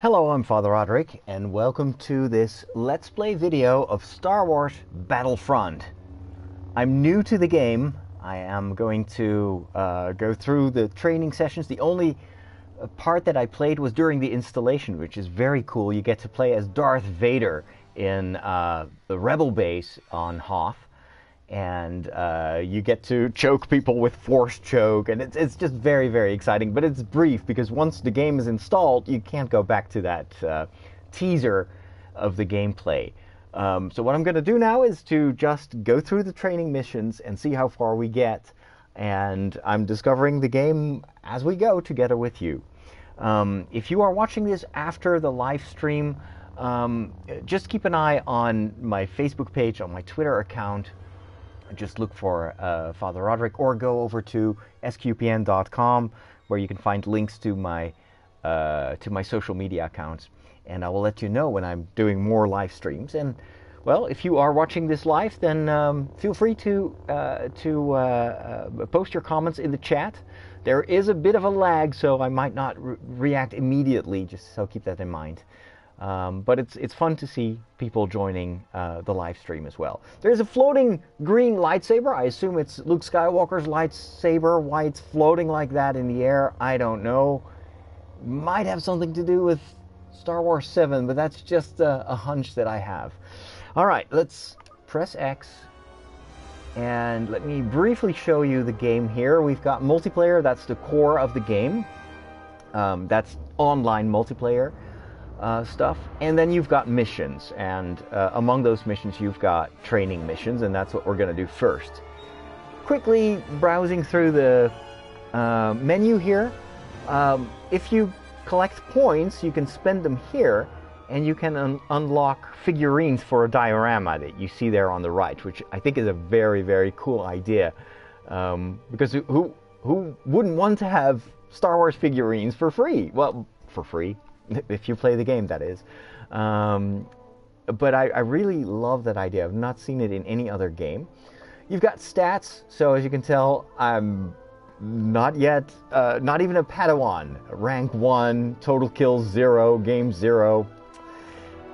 Hello, I'm Father Roderick, and welcome to this Let's Play video of Star Wars Battlefront. I'm new to the game. I am going to uh, go through the training sessions. The only uh, part that I played was during the installation, which is very cool. You get to play as Darth Vader in uh, the Rebel base on Hoth and uh, you get to choke people with force choke, and it's, it's just very, very exciting. But it's brief because once the game is installed, you can't go back to that uh, teaser of the gameplay. Um, so what I'm going to do now is to just go through the training missions and see how far we get. And I'm discovering the game as we go together with you. Um, if you are watching this after the live stream, um, just keep an eye on my Facebook page, on my Twitter account, just look for uh, Father Roderick or go over to sqpn.com where you can find links to my uh, to my social media accounts, and I will let you know when I'm doing more live streams. And well, if you are watching this live, then um, feel free to uh, to uh, uh, post your comments in the chat. There is a bit of a lag, so I might not re- react immediately. Just so keep that in mind. Um, but it's it's fun to see people joining uh, the live stream as well. There's a floating green lightsaber. I assume it's Luke Skywalker's lightsaber. Why it's floating like that in the air, I don't know. Might have something to do with Star Wars 7, but that's just a, a hunch that I have. All right, let's press X. And let me briefly show you the game here. We've got multiplayer, that's the core of the game. Um, that's online multiplayer uh, stuff. And then you've got missions, and uh, among those missions, you've got training missions, and that's what we're going to do first. Quickly browsing through the uh, menu here, um, if you collect points, you can spend them here, and you can un- unlock figurines for a diorama that you see there on the right, which I think is a very, very cool idea. Um, because who who wouldn't want to have Star Wars figurines for free? Well, for free, if you play the game, that is. Um, but I, I, really love that idea. I've not seen it in any other game. You've got stats, so as you can tell, I'm not yet, uh, not even a Padawan. Rank 1, total kills 0, game 0.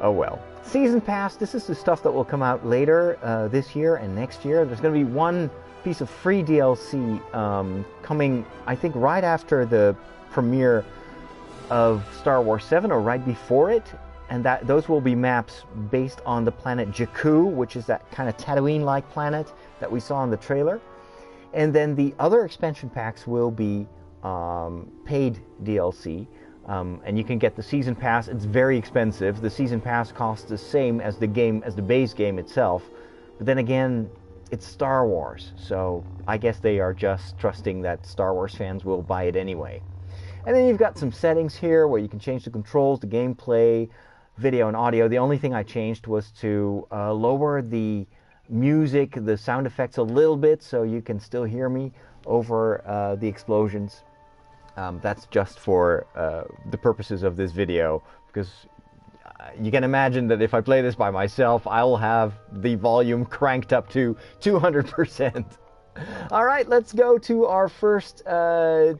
Oh well. Season Pass, this is the stuff that will come out later uh, this year and next year. There's going to be one piece of free DLC um, coming, I think, right after the premiere of Star Wars 7 or right before it, and that those will be maps based on the planet Jakku, which is that kind of Tatooine-like planet that we saw in the trailer. And then the other expansion packs will be um, paid DLC, um, and you can get the season pass. It's very expensive. The season pass costs the same as the game as the base game itself, but then again, it's Star Wars, so I guess they are just trusting that Star Wars fans will buy it anyway. And then you've got some settings here where you can change the controls, the gameplay, video and audio. The only thing I changed was to uh, lower the music, the sound effects a little bit so you can still hear me over uh, the explosions. Um, that's just for uh, the purposes of this video because uh, you can imagine that if I play this by myself, I'll have the volume cranked up to 200%. All right, let's go to our first uh,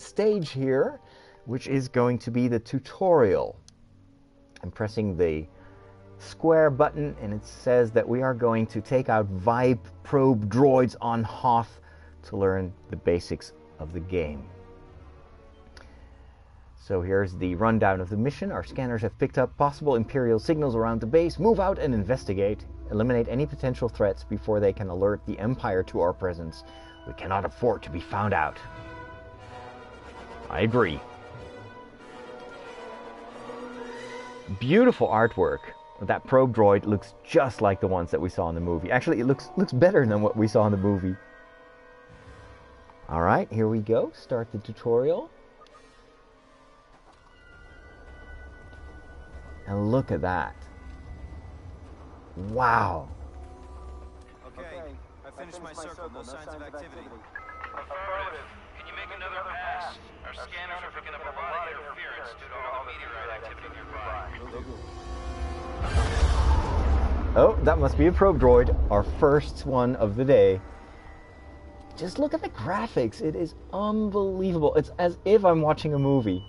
stage here, which is going to be the tutorial. I'm pressing the square button and it says that we are going to take out Viper probe droids on Hoth to learn the basics of the game. So here's the rundown of the mission. Our scanners have picked up possible Imperial signals around the base. Move out and investigate. Eliminate any potential threats before they can alert the Empire to our presence. We cannot afford to be found out. I agree. Beautiful artwork. That probe droid looks just like the ones that we saw in the movie. Actually, it looks looks better than what we saw in the movie. All right, here we go. Start the tutorial. And look at that. Wow. Okay, I finished my circle. No signs of activity. Affirmative. Can you make another pass? Our scanners are picking up a lot of interference due to all the meteorite activity nearby. Oh, that must be a probe droid. Our first one of the day. Just look at the graphics. It is unbelievable. It's as if I'm watching a movie.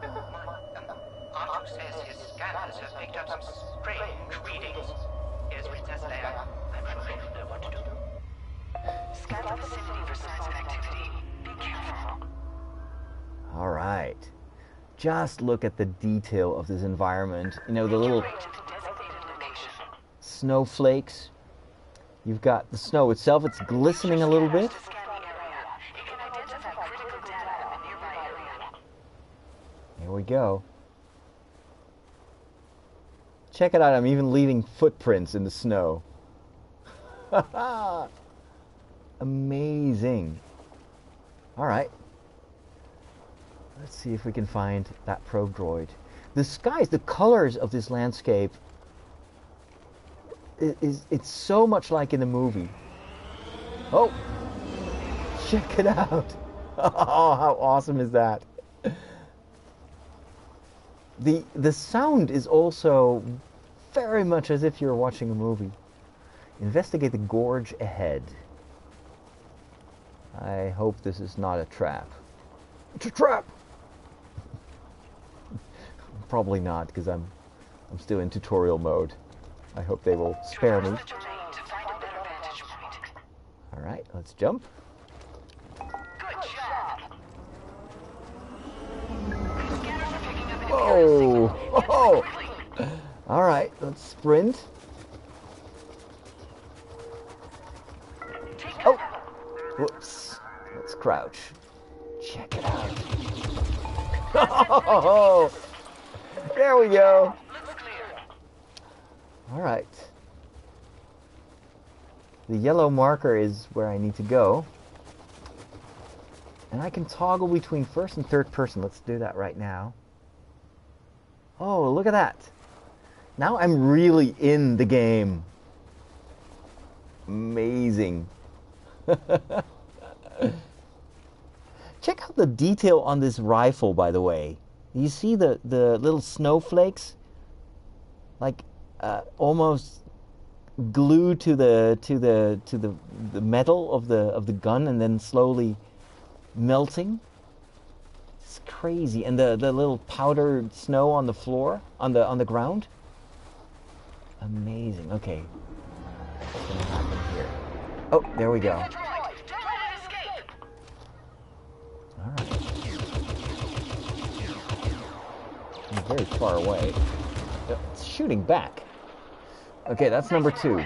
Doc says his scanners have picked up some strange readings. Here's Princess Leia. I'm sure she'll know what to do. Scan the vicinity for signs of activity. All right. Just look at the detail of this environment. You know, the little snowflakes. You've got the snow itself, it's glistening a little bit. Here we go. Check it out, I'm even leaving footprints in the snow. Amazing. All right. Let's see if we can find that probe droid. The skies, the colors of this landscape i- is it's so much like in the movie. Oh, check it out. Oh, how awesome is that? the the sound is also very much as if you're watching a movie. Investigate the gorge ahead. I hope this is not a trap. It's a trap. Probably not, because I'm I'm still in tutorial mode. I hope they will spare me. Traverse the terrain Oh! Alright, let's vantage Oh, there we go. All right. The yellow marker is where I need to go. And I can toggle between first and third person. Let's do that right now. Oh, look at that. Now I'm really in the game. Amazing. Check out the detail on this rifle, by the way. You see the, the little snowflakes? Like uh, almost glued to the to the to the, the metal of the of the gun and then slowly melting. It's crazy. And the, the little powdered snow on the floor, on the on the ground. Amazing. Okay. What's gonna happen here? Oh, there we go. All right. Very far away. It's shooting back. Okay, that's number two.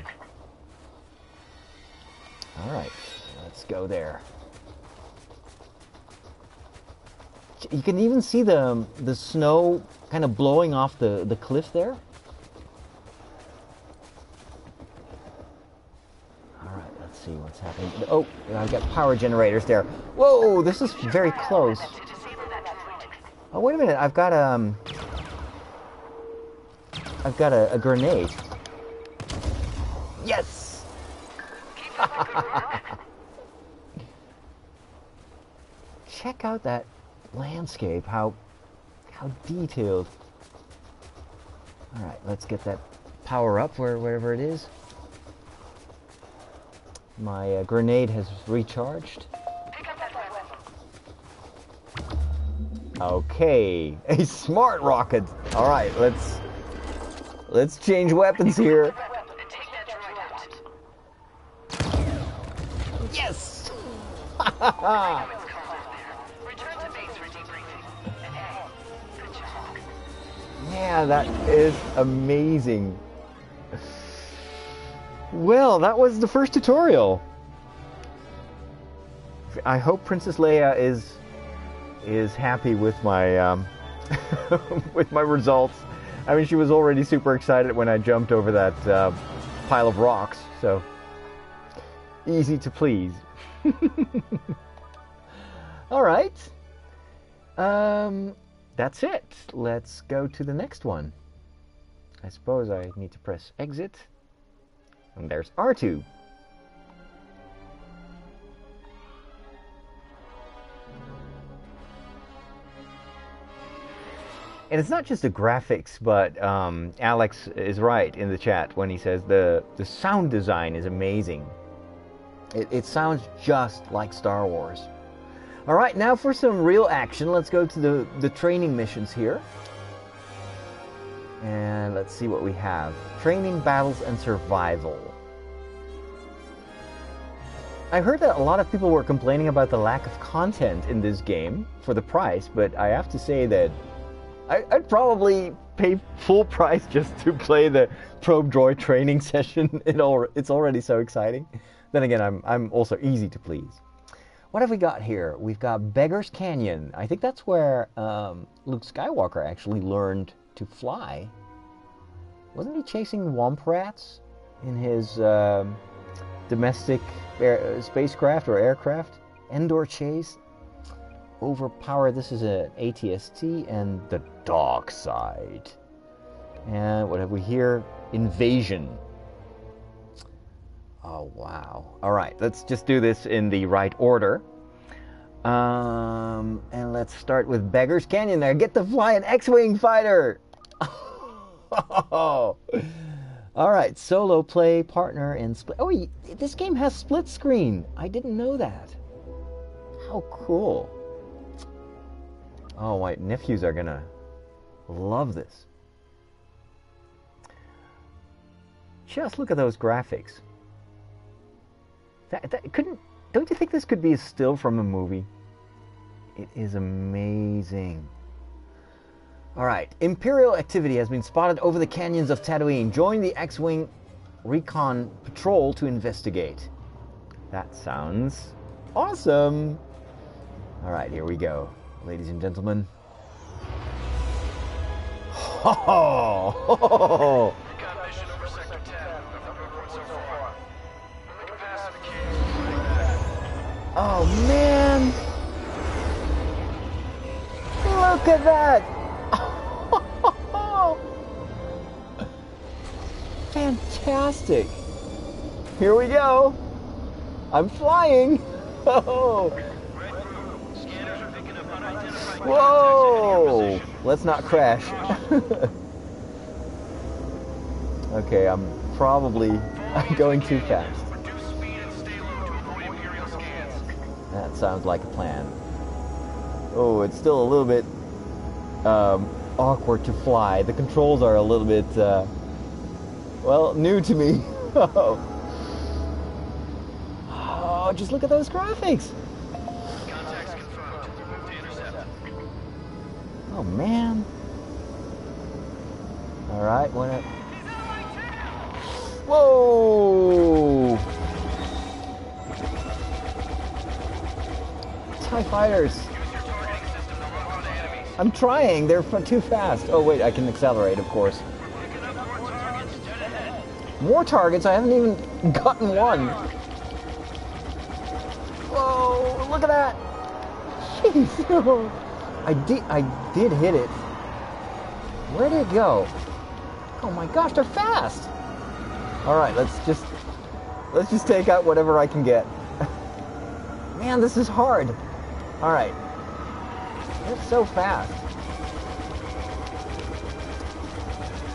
All right, let's go there. You can even see the the snow kind of blowing off the the cliff there. All right, let's see what's happening. Oh, I've got power generators there. Whoa, this is very close. Oh wait a minute! I've got um, I've got a, a grenade. Yes! Keep up the good work. Check out that landscape. How how detailed. All right, let's get that power up where wherever it is. My uh, grenade has recharged. Pick up that weapon. Okay, a smart rocket. All right, let's let's change weapons here. And take that droid out. Yes! It's cold there. Return to base for debriefing. And hey, good job. Yeah, that is amazing. Well, that was the first tutorial. I hope Princess Leia is is happy with my um, with my results. I mean, she was already super excited when I jumped over that uh, pile of rocks, so easy to please. All right. Um, that's it. Let's go to the next one. I suppose I need to press exit. And there's R2. And it's not just the graphics, but um, Alex is right in the chat when he says the, the sound design is amazing. It, it sounds just like Star Wars. All right, now for some real action, let's go to the, the training missions here. And let's see what we have. Training, battles, and survival. I heard that a lot of people were complaining about the lack of content in this game for the price, but I have to say that I, would probably pay full price just to play the probe droid training session. It all, it's already so exciting. Then again, I'm, I'm also easy to please. What have we got here? We've got Beggar's Canyon. I think that's where um, Luke Skywalker actually learned to fly. Wasn't he chasing womp rats in his um, domestic air, uh, spacecraft or aircraft? Endor chase. Overpower. This is an ATST and the dark side. And what have we here? Invasion. Oh, wow. All right, let's just do this in the right order. Um, and let's start with Beggar's Canyon there. Get to fly an X-Wing fighter! All right, solo play, partner, and split. Oh, this game has split screen. I didn't know that. How cool. Oh, my nephews are gonna love this. Just look at those graphics. That, that couldn't. Don't you think this could be a still from a movie? It is amazing. All right, Imperial activity has been spotted over the canyons of Tatooine. Join the X-wing recon patrol to investigate. That sounds awesome. All right, here we go, ladies and gentlemen. Oh man! Look at that! Fantastic! Here we go! I'm flying! Oh. Whoa! Let's not crash. okay, I'm probably going too fast. That sounds like a plan. Oh, it's still a little bit um, awkward to fly. The controls are a little bit, uh, well, new to me. oh, just look at those graphics. Man. All right, when it. Whoa! TIE fighters. I'm trying. They're too fast. Oh, wait. I can accelerate, of course. More targets? I haven't even gotten one. Whoa, look at that. Jeez. I did, I did hit it. Where did it go? Oh my gosh, they're fast. All right, let's just, let's just take out whatever I can get. Man, this is hard. All right. It's so fast.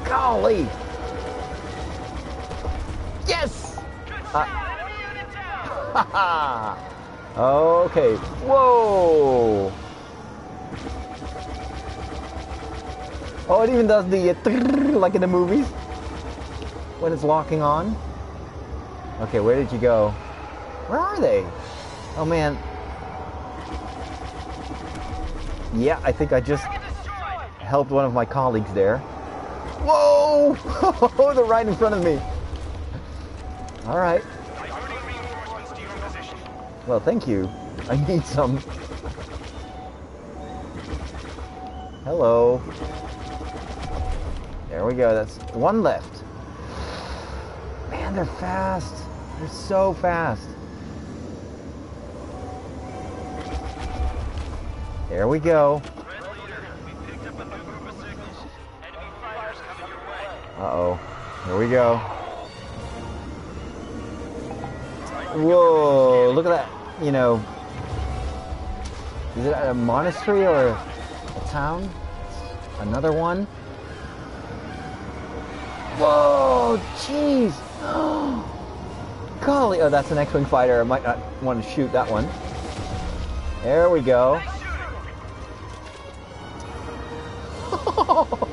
Golly. Yes! Uh, okay. Whoa! Oh, it even does the uh, like in the movies when it's locking on. Okay, where did you go? Where are they? Oh man, yeah, I think I just helped one of my colleagues there. Whoa! They're right in front of me. All right. Well, thank you. I need some. Hello. There we go. That's one left. Man, they're fast. They're so fast. There we go. Uh-oh. Here we go. Whoa, look at that. You know, is it a monastery or a town? Another one? Whoa, jeez. Golly, oh, that's an X-Wing fighter. I might not want to shoot that one. There we go.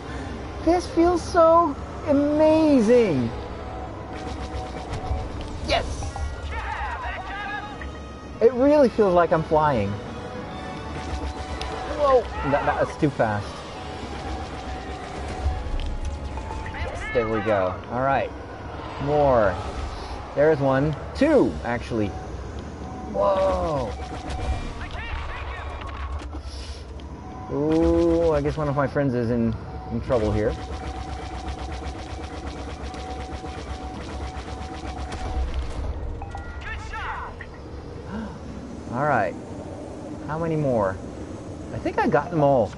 This feels so amazing. Yes. It really feels like I'm flying. Whoa, that, that's too fast. There we go. All right, more. There's one, two actually. Whoa. Ooh, I guess one of my friends is in, in trouble here. All right. How many more? I think I got them all.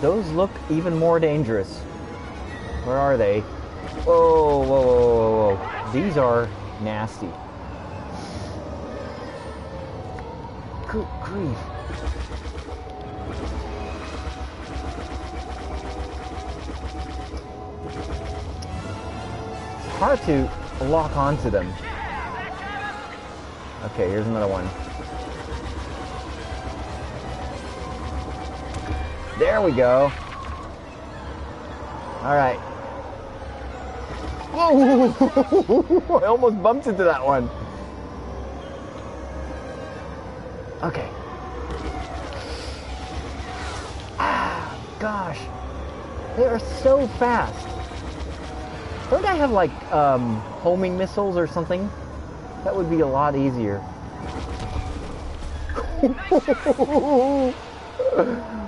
Those look even more dangerous. Where are they? Whoa, whoa, whoa, whoa, whoa. These are nasty. Good grief. It's hard to lock onto them. Okay, here's another one. There we go. All right. Whoa! I almost bumped into that one. Okay. Ah, gosh. They are so fast. Don't I have like um, homing missiles or something? That would be a lot easier.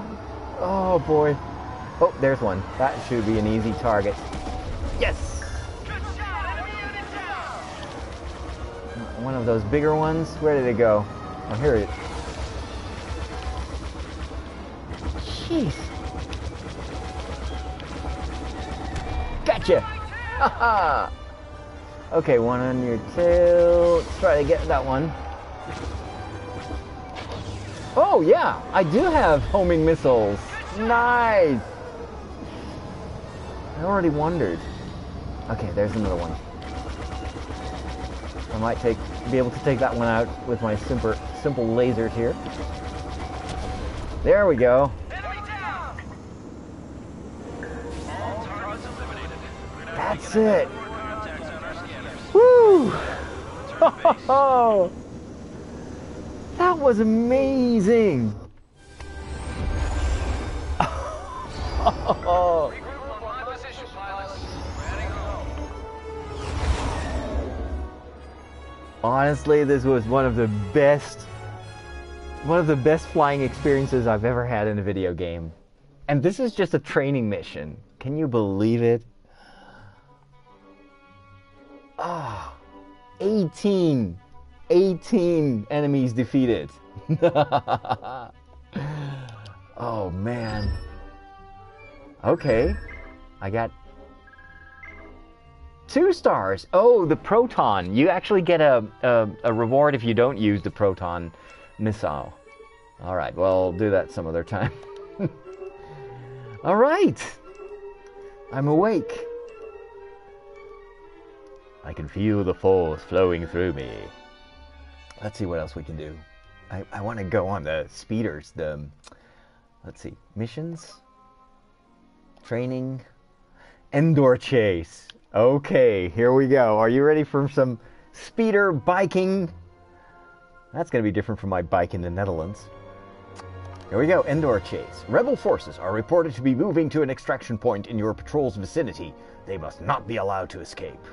oh boy. Oh, there's one. That should be an easy target. Yes! One of those bigger ones. Where did it go? Oh, here it is. Jeez. Gotcha! Haha! okay, one on your tail. Let's try to get that one. Oh, yeah! I do have homing missiles. Nice! I already wondered. Okay, there's another one. I might take be able to take that one out with my simple simple lasers here. There we go. That's it. Woo! that was amazing. Honestly, this was one of the best one of the best flying experiences I've ever had in a video game. And this is just a training mission. Can you believe it? Ah, 18 18 enemies defeated. oh man. Okay. I got two stars. Oh, the proton. You actually get a, a, a reward if you don't use the proton missile. All right, well, do that some other time. All right. I'm awake. I can feel the force flowing through me. Let's see what else we can do. I, I want to go on the speeders. The let's see missions, training, Endor chase. Okay, here we go. Are you ready for some speeder biking? That's going to be different from my bike in the Netherlands. Here we go, Endor Chase. Rebel forces are reported to be moving to an extraction point in your patrol's vicinity. They must not be allowed to escape.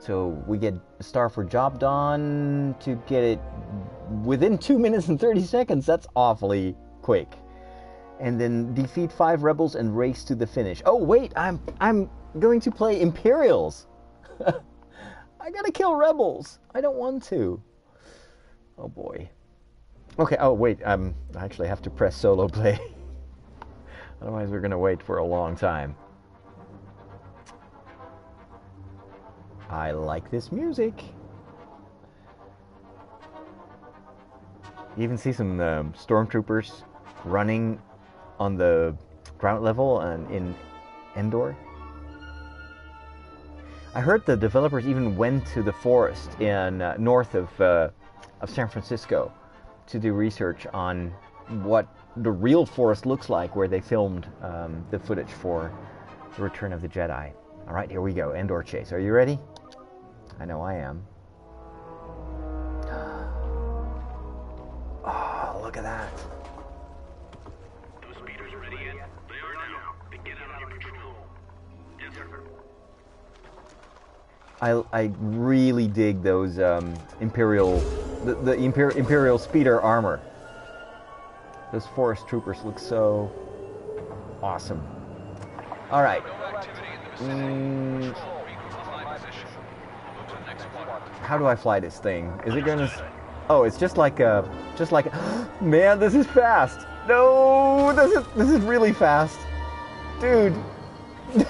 So we get star for job done to get it within 2 minutes and 30 seconds. That's awfully quick. And then defeat 5 rebels and race to the finish. Oh wait, I'm I'm going to play Imperials. I got to kill rebels. I don't want to. Oh boy. Okay, oh wait, um, I actually have to press solo play. Otherwise we're gonna wait for a long time. I like this music. You even see some um, stormtroopers running on the ground level and in Endor. I heard the developers even went to the forest in uh, north of uh, of San Francisco to do research on what the real forest looks like where they filmed um, the footage for the Return of the Jedi. All right, here we go. Endor chase. Are you ready? I know I am. Oh, look at that. I, I really dig those um, Imperial, the, the Imper- Imperial speeder armor. Those forest troopers look so awesome. All right. Mm, how do I fly this thing? Is it gonna? Oh, it's just like a, just like, man, this is fast. No, this is this is really fast, dude.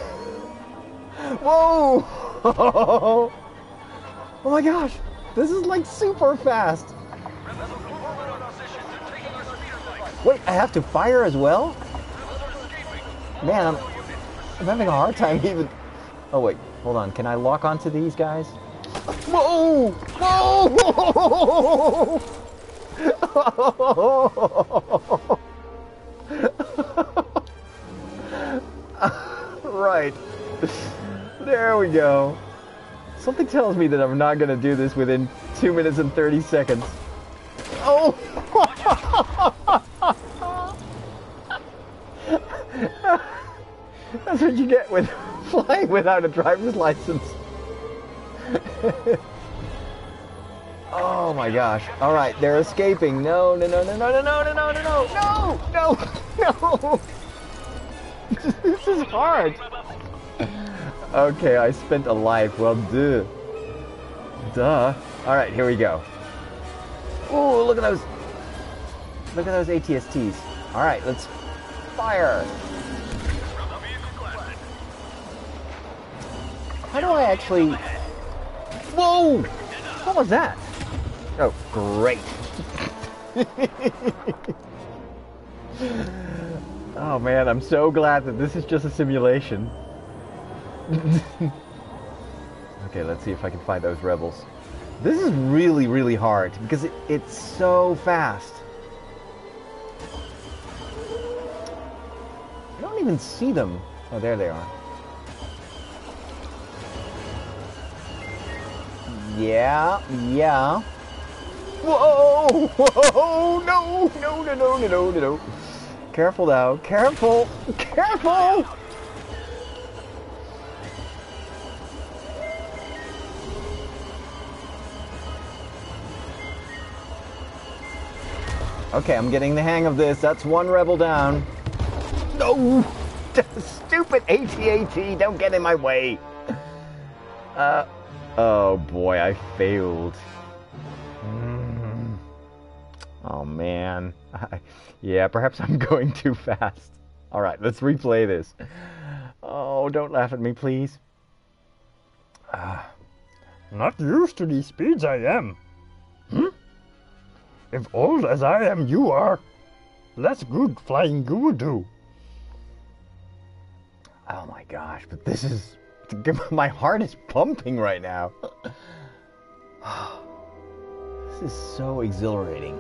Whoa! Oh my gosh, this is like super fast. Wait, I have to fire as well? Man, I'm, I'm having a hard time even. Oh wait, hold on. Can I lock onto these guys? Whoa! Whoa! right. There we go. Something tells me that I'm not to do this within 2 minutes and 30 seconds. Oh! That's what you get with flying without a driver's license. oh my gosh. All right, they're escaping. No, no, no, no, no, no, no, no, no, no, no, no, no. this is hard. Okay, I spent a life. Well, duh. Duh. All right, here we go. Oh, look at those. Look at those ATSTs. All right, let's fire. How do I actually? Whoa! What was that? Oh, great. oh man, I'm so glad that this is just a simulation. okay, let's see if I can find those rebels. This is really, really hard because it, it's so fast. I don't even see them. Oh, there they are. Yeah, yeah. Whoa! Whoa! No! No! No! No! No! No! No! no. Careful now! Careful! Careful! Okay, I'm getting the hang of this. That's one rebel down. No! Stupid AT-AT! Don't get in my way! Uh, oh boy, I failed. Mm. Oh man. yeah, perhaps I'm going too fast. Alright, let's replay this. Oh, don't laugh at me, please. Not used to these speeds I am. Hmm? If old as I am you are, that's good flying do. Oh my gosh, but this is. My heart is pumping right now. this is so exhilarating.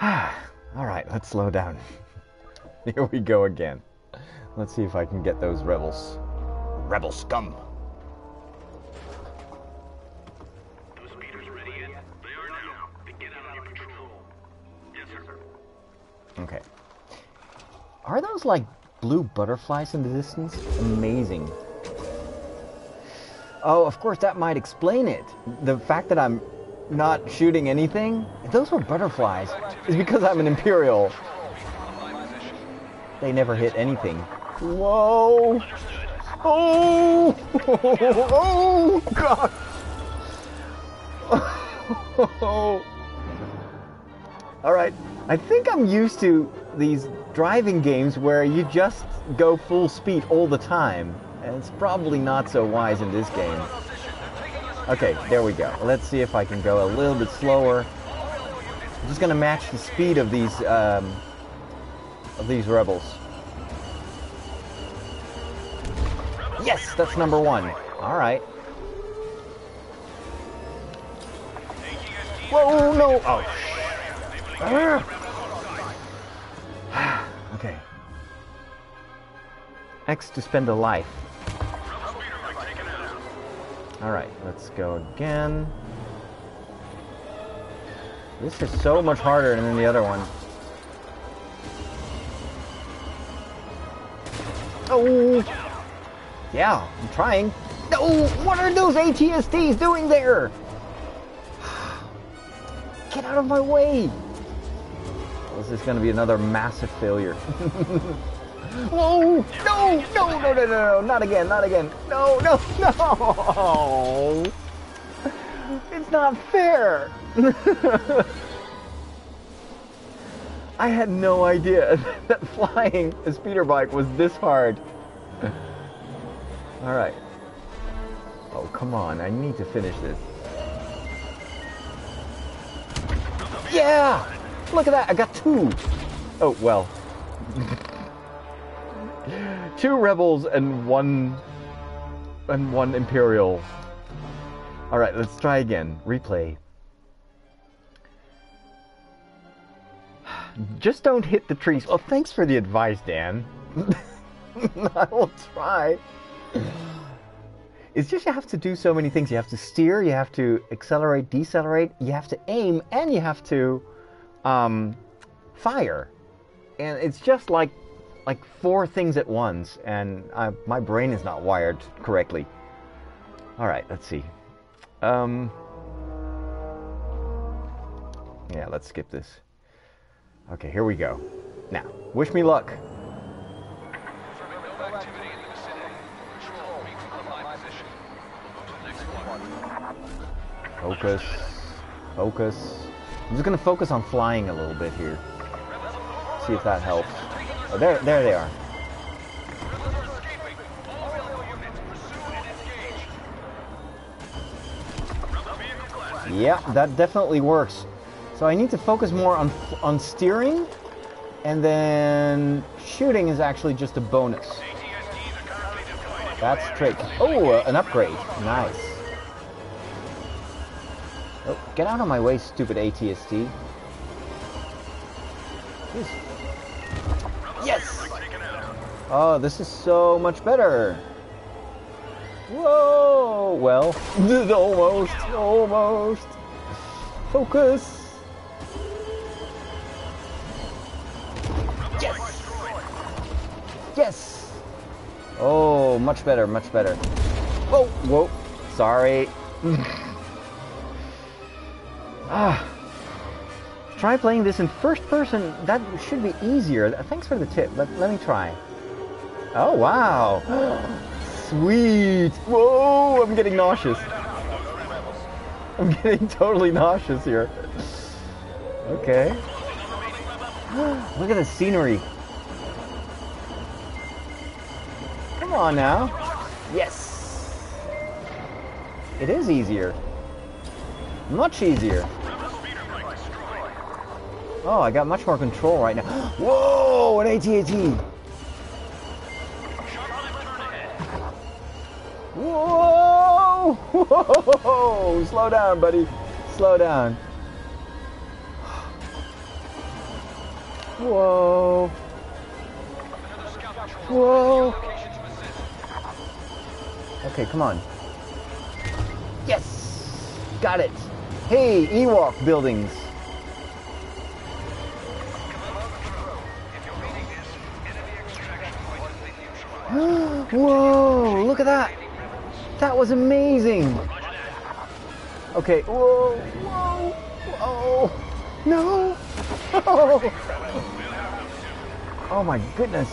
Alright, let's slow down. Here we go again. Let's see if I can get those rebels. Rebel scum. Okay. Are those like blue butterflies in the distance? Amazing. Oh, of course, that might explain it. The fact that I'm not shooting anything, those were butterflies, is because I'm an Imperial. They never hit anything. Whoa! Oh! Oh, God! Oh. All right. I think I'm used to these driving games where you just go full speed all the time. And it's probably not so wise in this game. Okay, there we go. Let's see if I can go a little bit slower. I'm just gonna match the speed of these um, of these rebels. Yes, that's number one. All right. Whoa, no! Oh, Okay. X to spend a life. Alright, let's go again. This is so much harder than the other one. Oh! Yeah, I'm trying. No! What are those ATSTs doing there? Get out of my way! This is going to be another massive failure. Oh, Whoa! No! No! No! No! No! No! Not again! Not again! No! No! No! It's not fair. I had no idea that flying a speeder bike was this hard. All right. Oh come on! I need to finish this. Yeah! Look at that! I got two. Oh well. two rebels and one and one imperial. All right, let's try again. Replay. Just don't hit the trees. Well, thanks for the advice, Dan. I will try. It's just you have to do so many things. You have to steer, you have to accelerate, decelerate, you have to aim, and you have to um, fire. And it's just like like four things at once, and I, my brain is not wired correctly. All right, let's see. Um, yeah, let's skip this. Okay, here we go. Now, wish me luck. Focus. Focus. I'm just gonna focus on flying a little bit here. See if that helps. Oh, there, there they are. Yeah, that definitely works. So I need to focus more on on steering, and then shooting is actually just a bonus. That's trick. Oh, uh, an upgrade. Nice. Oh, get out of my way, stupid ATST. Jeez. Yes! Oh, this is so much better. Whoa! Well, almost, almost. Focus. Yes! Yes! Oh, much better, much better. Whoa, whoa. Sorry. ah. Try playing this in first person. That should be easier. Thanks for the tip. Let, let me try. Oh, wow. Sweet. Whoa, I'm getting nauseous. I'm getting totally nauseous here. Okay. Look at the scenery. Come on now. Yes. It is easier. Much easier. Oh, I got much more control right now. Whoa, an AT-AT. Whoa! Whoa! Slow down, buddy. Slow down. Whoa. Whoa. Okay, come on. Yes! Got it. Hey, Ewok buildings. Whoa, look at that. That was amazing. Okay, whoa, whoa, whoa. No. Oh, oh my goodness.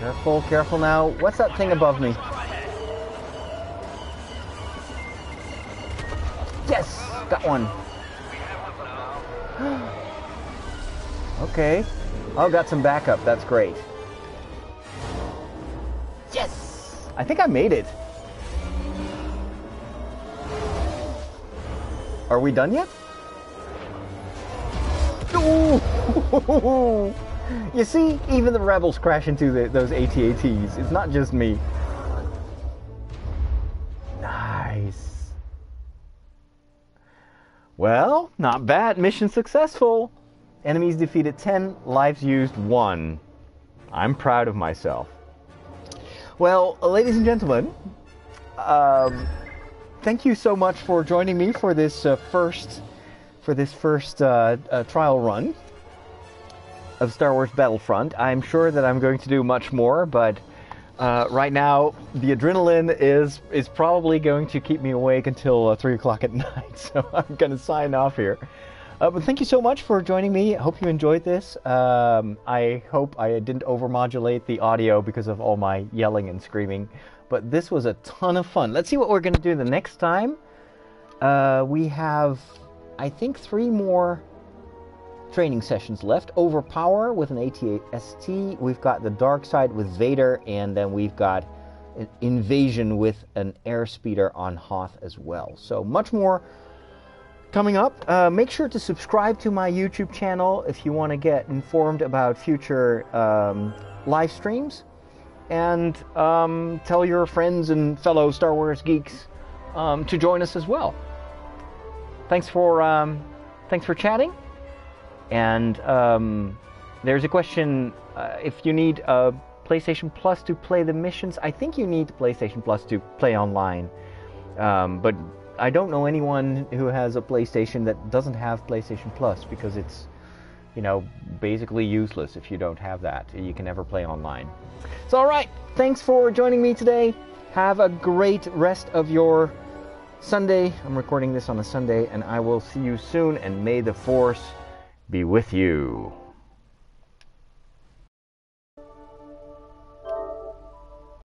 Careful, careful now. What's that thing above me? Got one. okay. Oh, got some backup. That's great. Yes! I think I made it. Are we done yet? Ooh! You see, even the rebels crash into the, those AT-ATs. It's not just me. Nice. Well, not bad. Mission successful. Enemies defeated 10, lives used 1. I'm proud of myself. Well, ladies and gentlemen, um, thank you so much for joining me for this uh, first for this first uh, uh, trial run of Star Wars Battlefront. I'm sure that I'm going to do much more, but uh, right now the adrenaline is is probably going to keep me awake until uh, three o'clock at night. So I'm going to sign off here. Uh, but thank you so much for joining me. I hope you enjoyed this. Um, I hope I didn't overmodulate the audio because of all my yelling and screaming. But this was a ton of fun. Let's see what we're going to do the next time. Uh, we have, I think, three more training sessions left. Overpower with an AT-ST. We've got the Dark Side with Vader, and then we've got Invasion with an airspeeder on Hoth as well. So much more coming up. Uh, make sure to subscribe to my YouTube channel if you want to get informed about future um, live streams, and um, tell your friends and fellow Star Wars geeks um, to join us as well. Thanks for um, thanks for chatting. And um, there's a question uh, if you need a PlayStation Plus to play the missions. I think you need PlayStation Plus to play online. Um, but I don't know anyone who has a PlayStation that doesn't have PlayStation Plus because it's, you know, basically useless if you don't have that. You can never play online. So, all right. Thanks for joining me today. Have a great rest of your Sunday. I'm recording this on a Sunday, and I will see you soon. And may the Force be with you.